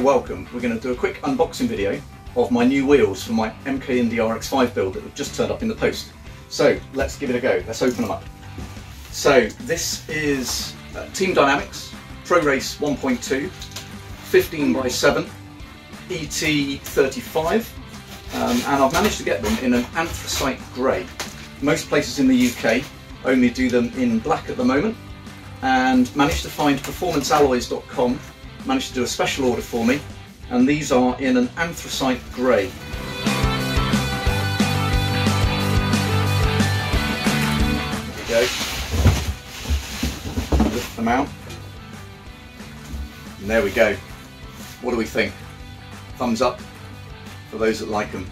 welcome, we're going to do a quick unboxing video of my new wheels for my MK Indy RX5 build that have just turned up in the post. So let's give it a go, let's open them up. So this is uh, Team Dynamics Pro Race 1.2, 15 by 7 ET35 um, and I've managed to get them in an anthracite grey. Most places in the UK only do them in black at the moment and managed to find performancealloys.com, managed to do a special order for me and these are in an anthracite grey. There we go. Lift them out. And there we go. What do we think? Thumbs up for those that like them.